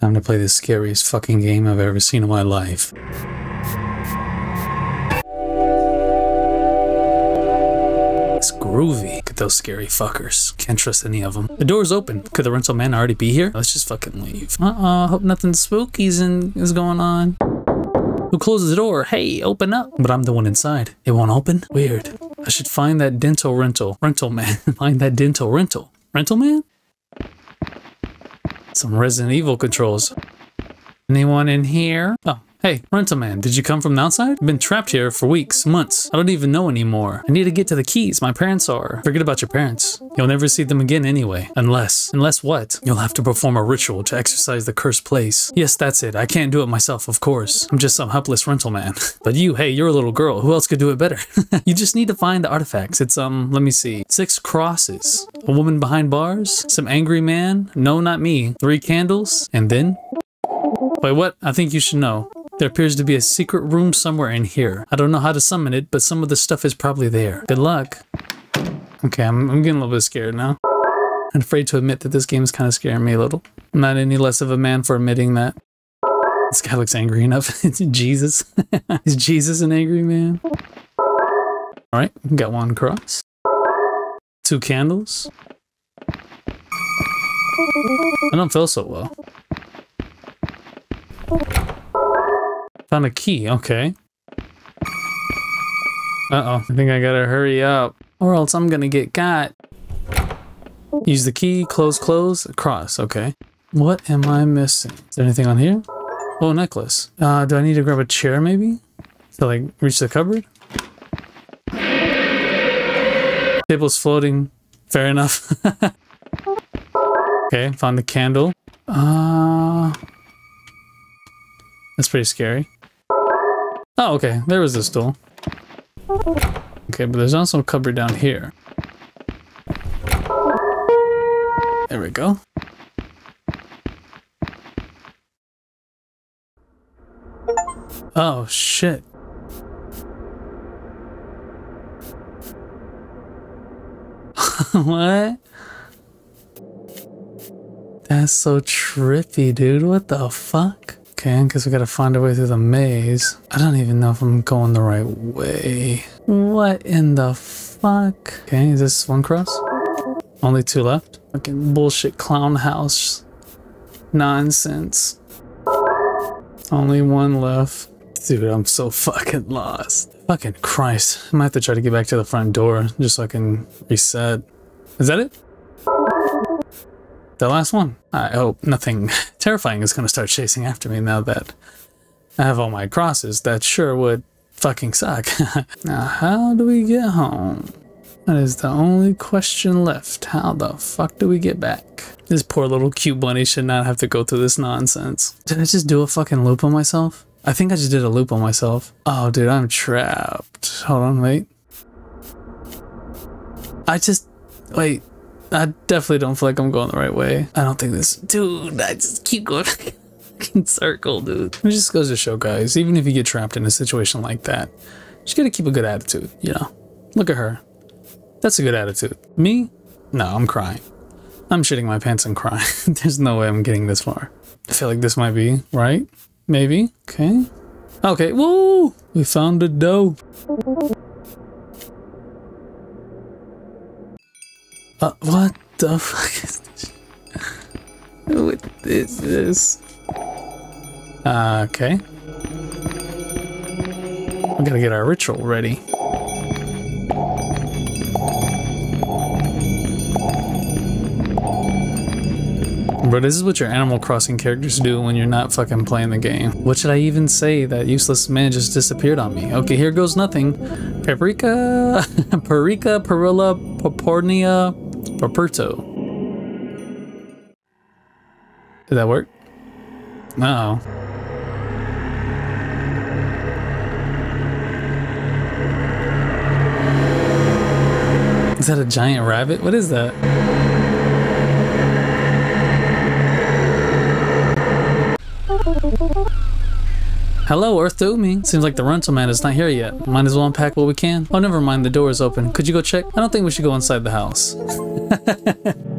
Time to play the scariest fucking game I've ever seen in my life. It's groovy. Look at those scary fuckers. Can't trust any of them. The door's open. Could the rental man already be here? Let's just fucking leave. Uh-oh, hope nothing spooky's in, is going on. Who closes the door? Hey, open up. But I'm the one inside. It won't open? Weird. I should find that dental rental. Rental man. find that dental rental. Rental man? Some Resident Evil controls. Anyone in here? Oh, hey, rental man, did you come from the outside? I've been trapped here for weeks, months. I don't even know anymore. I need to get to the keys. My parents are. Forget about your parents. You'll never see them again anyway. Unless. Unless what? You'll have to perform a ritual to exorcise the cursed place. Yes, that's it. I can't do it myself, of course. I'm just some helpless rental man. but you, hey, you're a little girl. Who else could do it better? you just need to find the artifacts. It's, um, let me see. Six crosses. A woman behind bars. Some angry man. No, not me. Three candles. And then Wait, what? I think you should know. There appears to be a secret room somewhere in here. I don't know how to summon it, but some of the stuff is probably there. Good luck. Okay, I'm, I'm getting a little bit scared now. I'm afraid to admit that this game is kind of scaring me a little. I'm not any less of a man for admitting that. This guy looks angry enough. it's Jesus. is Jesus an angry man? Alright, got one cross. Two candles. I don't feel so well. Found a key, okay. Uh-oh, I think I gotta hurry up. Or else I'm gonna get got. Use the key, close, close, cross, okay. What am I missing? Is there anything on here? Oh, necklace. Uh, do I need to grab a chair maybe? To like reach the cupboard? Table's floating. Fair enough. okay, found the candle. Uh, that's pretty scary. Oh, okay. There was the stool. Okay, but there's also a cupboard down here. There we go. Oh, shit. what? That's so trippy, dude. What the fuck? Okay, guess we gotta find our way through the maze. I don't even know if I'm going the right way. What in the fuck? Okay, is this one cross? Only two left? Fucking bullshit clown house. Nonsense. Only one left. Dude, I'm so fucking lost. Fucking Christ. I might have to try to get back to the front door just so I can reset. Is that it? The last one. I hope nothing terrifying is going to start chasing after me now that I have all my crosses. That sure would fucking suck. now, how do we get home? That is the only question left. How the fuck do we get back? This poor little cute bunny should not have to go through this nonsense. Did I just do a fucking loop on myself? I think I just did a loop on myself. Oh, dude, I'm trapped. Hold on, wait. I just... Wait. I definitely don't feel like I'm going the right way. I don't think this... Dude, I just keep going in circle, dude. It just goes to show, guys, even if you get trapped in a situation like that, you gotta keep a good attitude, you know? Look at her. That's a good attitude. Me? No, I'm crying. I'm shitting my pants and crying. There's no way I'm getting this far. I feel like this might be, right? Maybe. Okay. Okay, woo! We found the dough. Uh, what the fuck is this? What is this? Uh, okay. We gotta get our ritual ready. Bro, this is what your Animal Crossing characters do when you're not fucking playing the game. What should I even say? That useless man just disappeared on me. Okay, here goes nothing. Paprika, Parika, Perilla, Papornia, Paperto. Did that work? Oh. Is that a giant rabbit? What is that? Hello, Earth me. Seems like the rental man is not here yet. Might as well unpack what we can. Oh, never mind, the door is open. Could you go check? I don't think we should go inside the house.